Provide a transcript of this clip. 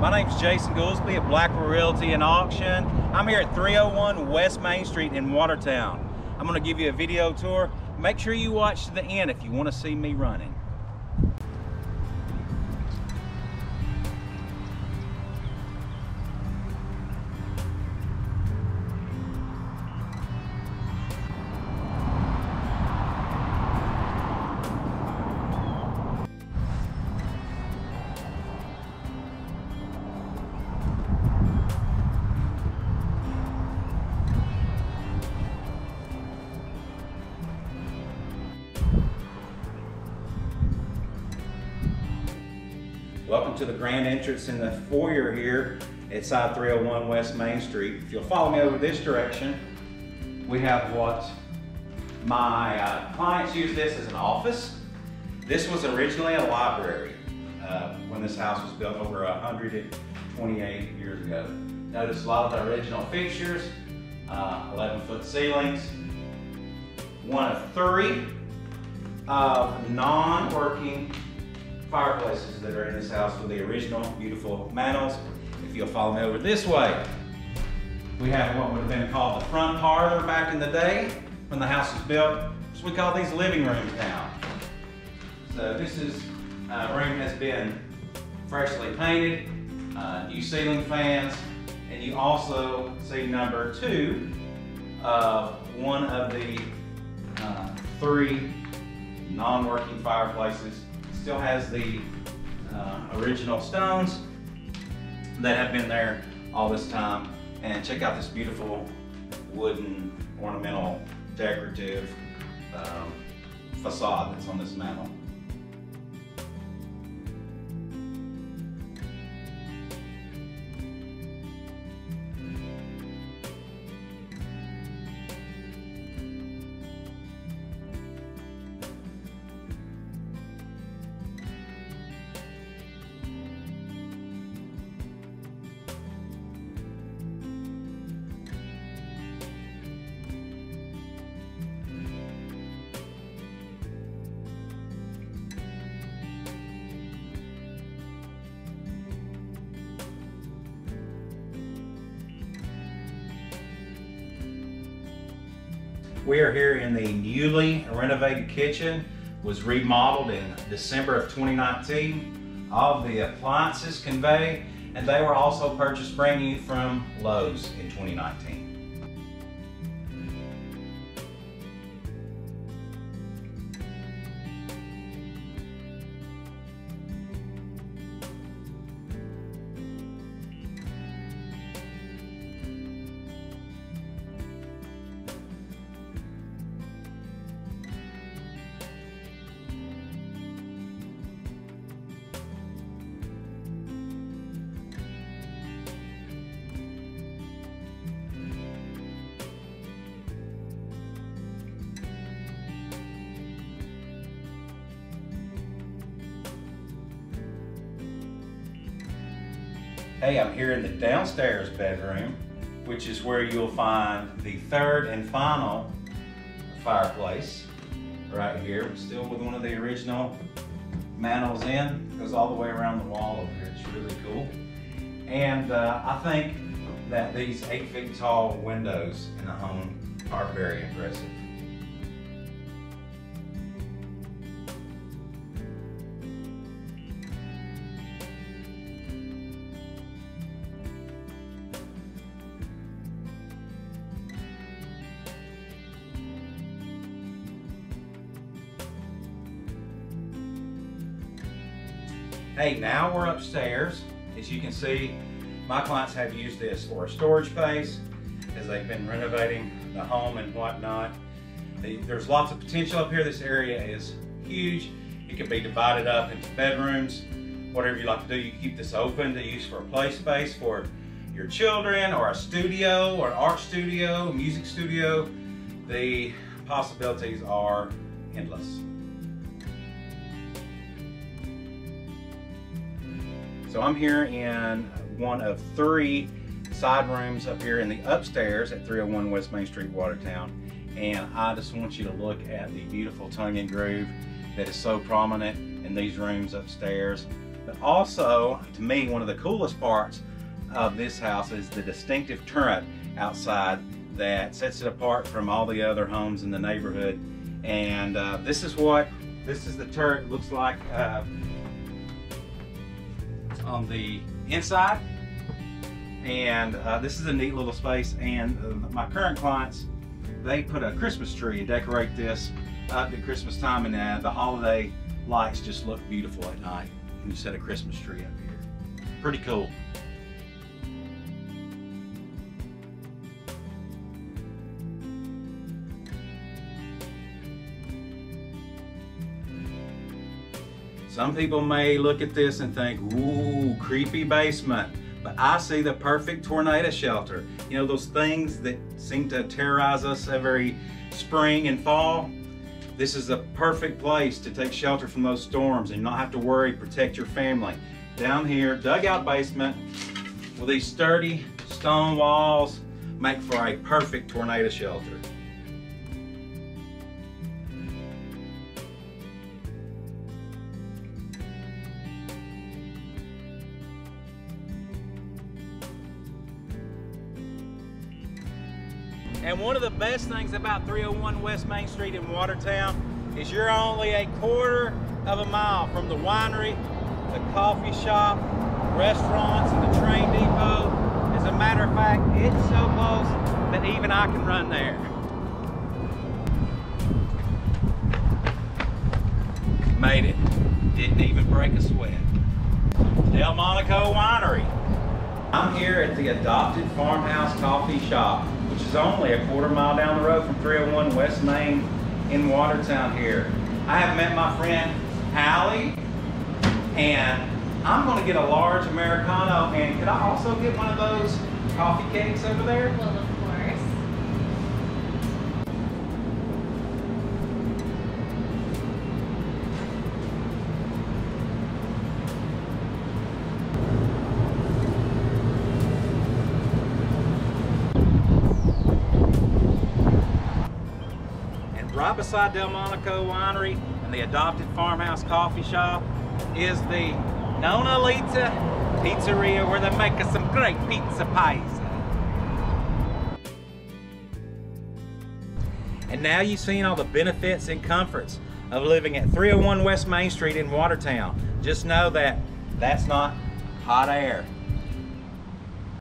My name's Jason Goolsby at Blackwell Realty and Auction. I'm here at 301 West Main Street in Watertown. I'm gonna give you a video tour. Make sure you watch to the end if you wanna see me running. Welcome to the grand entrance in the foyer here at side 301 West Main Street. If you'll follow me over this direction, we have what my uh, clients use this as an office. This was originally a library uh, when this house was built over 128 years ago. Notice a lot of the original fixtures, uh, 11 foot ceilings, one of three of non-working fireplaces that are in this house with the original beautiful mantles. If you'll follow me over this way, we have what would have been called the front parlor back in the day when the house was built. So we call these living rooms now. So this is, uh, room has been freshly painted, uh, new ceiling fans, and you also see number two of one of the uh, three non-working fireplaces still has the uh, original stones that have been there all this time. And check out this beautiful wooden ornamental decorative um, facade that's on this mantel. We are here in the newly renovated kitchen. Was remodeled in December of 2019. All of the appliances convey, and they were also purchased brand new from Lowe's in 2019. Hey, I'm here in the downstairs bedroom, which is where you'll find the third and final fireplace right here. Still with one of the original mantles in, goes all the way around the wall over here. It's really cool. And uh, I think that these eight feet tall windows in the home are very impressive. Hey, now we're upstairs. As you can see, my clients have used this for a storage space as they've been renovating the home and whatnot. There's lots of potential up here. This area is huge. It can be divided up into bedrooms, whatever you like to do. You keep this open to use for a play space for your children or a studio or an art studio, music studio. The possibilities are endless. So I'm here in one of three side rooms up here in the upstairs at 301 West Main Street, Watertown. And I just want you to look at the beautiful tongue and groove that is so prominent in these rooms upstairs. But also, to me, one of the coolest parts of this house is the distinctive turret outside that sets it apart from all the other homes in the neighborhood. And uh, this is what, this is the turret looks like uh, on the inside. And uh, this is a neat little space. And uh, my current clients, they put a Christmas tree and decorate this up at Christmas time. And uh, the holiday lights just look beautiful at night. You set a Christmas tree up here. Pretty cool. Some people may look at this and think, ooh, creepy basement. But I see the perfect tornado shelter. You know, those things that seem to terrorize us every spring and fall. This is the perfect place to take shelter from those storms and not have to worry, protect your family. Down here, dugout basement with these sturdy stone walls make for a perfect tornado shelter. And one of the best things about 301 West Main Street in Watertown is you're only a quarter of a mile from the winery, the coffee shop, restaurants, and the train depot. As a matter of fact, it's so close that even I can run there. Made it. Didn't even break a sweat. Delmonico Winery. I'm here at the Adopted Farmhouse Coffee Shop which is only a quarter mile down the road from 301 West Main in Watertown here. I have met my friend Hallie, and I'm going to get a large Americano, and could I also get one of those coffee cakes over there? Right beside Delmonico Winery and the Adopted Farmhouse Coffee Shop is the Nona Lita Pizzeria where they make us some great pizza pies. And now you've seen all the benefits and comforts of living at 301 West Main Street in Watertown. Just know that that's not hot air.